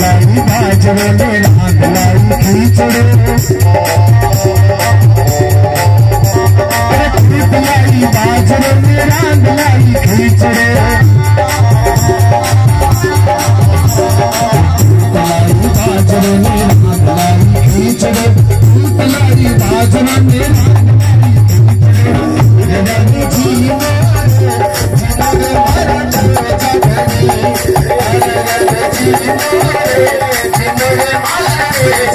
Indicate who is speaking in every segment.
Speaker 1: लाई बाजरे में खींचड़े। Yeah.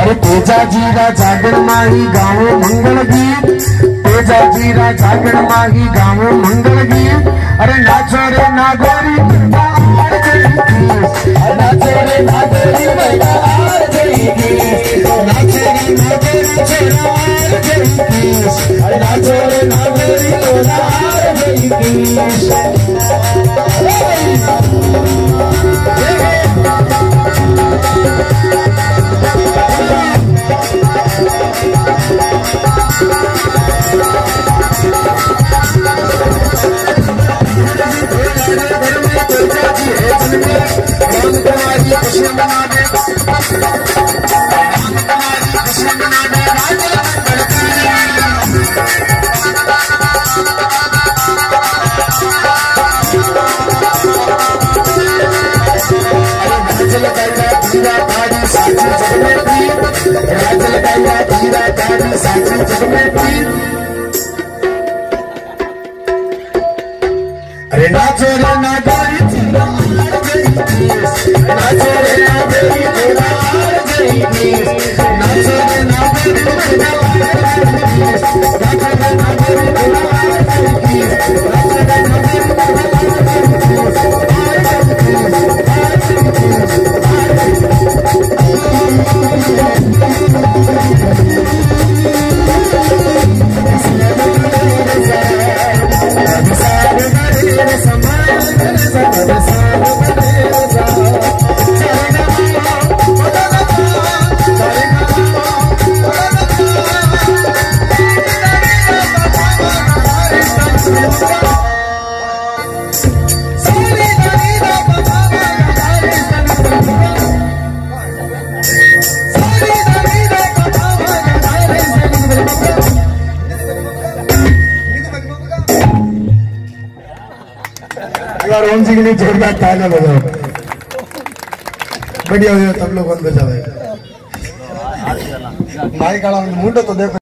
Speaker 1: अरे तेजा जीरा जागर माही गाँव मंगल गीत तेजा जीरा जागर माही गाँव मंगल गीत अरे नाचो रे नागोरी नाचो नागोरी अरे नाचो रे नागोरी नाचो रे नागोरी नाचो रे नागोरी ओम जी के लिए जोरदार तालियाँ बजाओ। बढ़िया हो तब लोग बंद बजा भाई। माइक का मुंडो तो देखो।